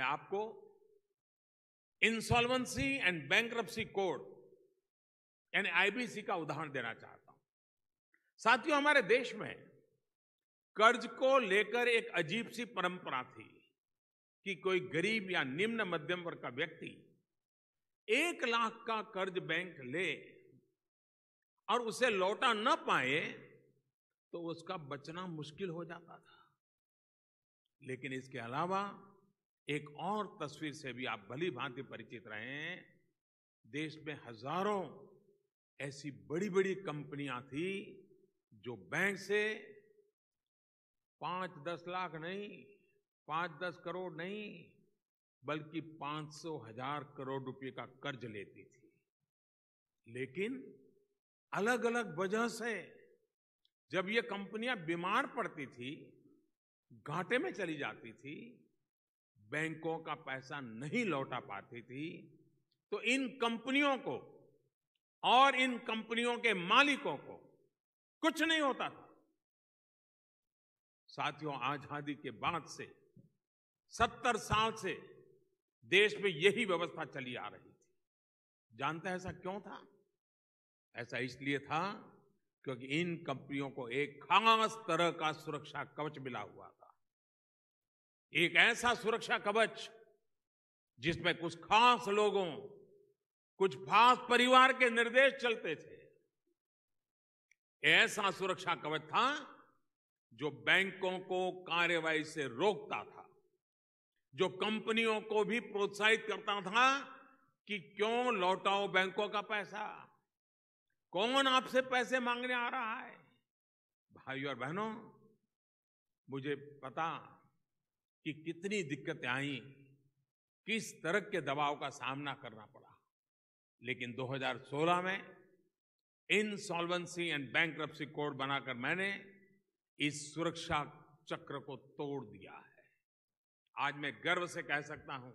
मैं आपको insolvency and bankruptcy code यानी आईबीसी का उदाहरण देना चाहता हूँ। साथियों, हमारे देश में कर्ज को लेकर एक अजीब सी परंपरा थी कि कोई गरीब या निम्न मध्यम वर्ग का व्यक्ति एक लाख का कर्ज बैंक ले और उसे लौटा न पाए तो उसका बचना मुश्किल हो जाता था। लेकिन इसके अलावा एक और तस्वीर से भी आप भली भांति परिचित रहे देश में हज़ारों ऐसी बड़ी बड़ी कंपनियाँ थी जो बैंक से पाँच दस लाख नहीं, पाँच दस करोड़ नहीं, बल्कि पाँच सौ हज़ार करोड़ रुपए का कर्ज लेती थी। लेकिन अलग अलग वजह से जब ये कंपनियाँ बीमार पड़ती थी, घाटे में चली जाती थी बैंकों का पैसा नहीं लौटा पाती थी तो इन कंपनियों को और इन कंपनियों के मालिकों को कुछ नहीं होता था। साथियों, आज़ादी के बाद से, सत्तर साल से देश में यही व्यवस्था चली आ रही थी। जानते हैं ऐसा क्यों था? ऐसा इसलिए था क्योंकि इन कंपनियों को एक खास तरह का सुरक्षा कवच मिला हुआ था। एक ऐसा सुरक्षा कवच जिसमें कुछ खास लोगों, कुछ खास परिवार के निर्देश चलते थे। ऐसा सुरक्षा कवच था जो बैंकों को कार्यवाही से रोकता था, जो कंपनियों को भी प्रोत्साहित करता था कि क्यों लौटाओ बैंकों का पैसा, कौन आपसे पैसे मांगने आ रहा है। भाई और बहनों, मुझे पता कि कितनी दिक्कतें आई, किस तरह के दबाव का सामना करना पड़ा। लेकिन 2016 में इनसॉल्वेंसी एंड बैंक कोड बनाकर मैंने इस सुरक्षा चक्र को तोड़ दिया है। आज मैं गर्व से कह सकता हूँ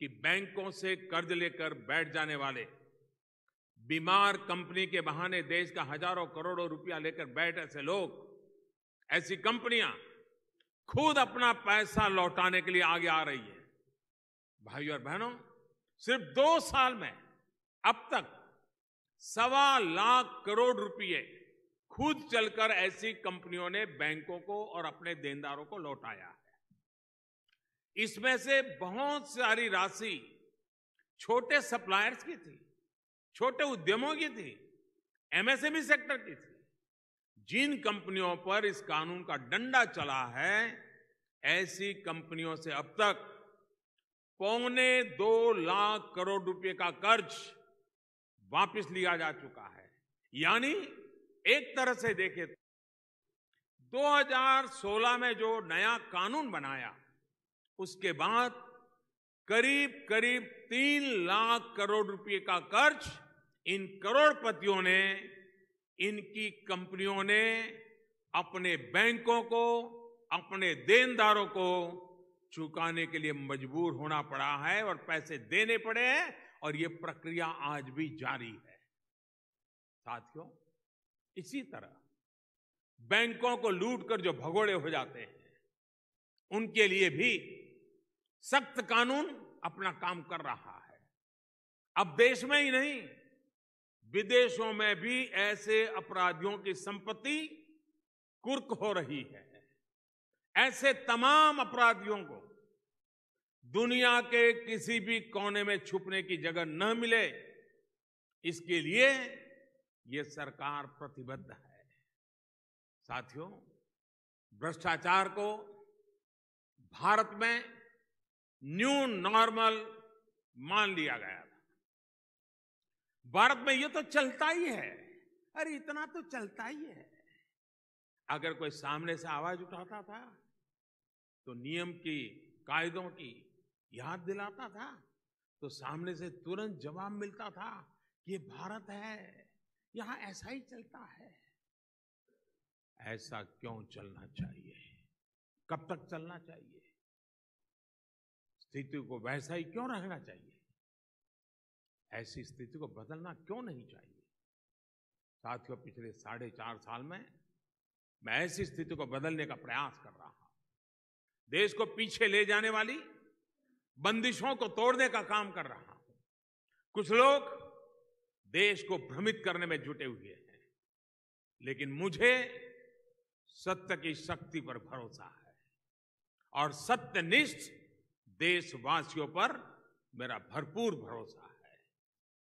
कि बैंकों से कर्ज लेकर बैठ जाने वाले, बीमार कंपनी के बहाने देश का हज़ारों करोड़ों रुपया लेकर बैठ ऐसे लोग, ऐसी कंपनियाँ खुद अपना पैसा लौटाने के लिए आगे आ रही है। भाइयों और बहनों, सिर्फ़ दो साल में अब तक सवा लाख करोड़ रुपए खुद चलकर ऐसी कंपनियों ने बैंकों को और अपने देनदारों को लौटाया है। इसमें से बहुत सारी राशि छोटे सप्लायर्स की थी, छोटे उद्यमों की थी, एमएसएमई सेक्टर की थी। जिन कंपनियों पर इस कानून का डंडा चला है, ऐसी कंपनियों से अब तक पौने दो लाख करोड़ रुपए का कर्ज वापस लिया जा चुका है। यानी एक तरह से देखे तो 2016 में जो नया कानून बनाया, उसके बाद करीब करीब तीन लाख करोड़ रुपए का कर्ज इन करोड़पतियों ने इनकी कंपनियों ने अपने बैंकों को, अपने देनदारों को चुकाने के लिए मजबूर होना पड़ा है और पैसे देने पड़े हैं और ये प्रक्रिया आज भी जारी है। साथियों, इसी तरह बैंकों को लूटकर जो भगोड़े हो जाते हैं, उनके लिए भी सख्त कानून अपना काम कर रहा है। अब देश में ही नहीं विदेशों में भी ऐसे अपराधियों की संपत्ति कुर्क हो रही है। ऐसे तमाम अपराधियों को दुनिया के किसी भी कोने में छुपने की जगह न मिले, इसके लिए ये सरकार प्रतिबद्ध है। साथियों, भ्रष्टाचार को भारत में न्यू नॉर्मल मान लिया गया भारत में ये तो चलता ही है। अरे, इतना तो चलता ही है। अगर कोई सामने से आवाज़ उठाता था तो नियम की, कायदों की याद दिलाता था तो सामने से तुरंत जवाब मिलता था कि ये भारत है, यहाँ ऐसा ही चलता है। ऐसा क्यों चलना चाहिए? कब तक चलना चाहिए? स्थिति को वैसा ही क्यों रहना चाहिए? ऐसी स्थिति को बदलना क्यों नहीं चाहिए? साथियों, पिछले साढ़े चार साल में मैं ऐसी स्थिति को बदलने का प्रयास कर रहा हूँ। देश को पीछे ले जाने वाली, बंदिशों को तोड़ने का काम कर रहा हूँ। कुछ लोग देश को भ्रमित करने में जुटे हुए हैं, लेकिन मुझे सत्य की शक्ति पर भरोसा है और सत्यनिष्ठ देशवासियों पर मेरा भरपूर भरोसा है।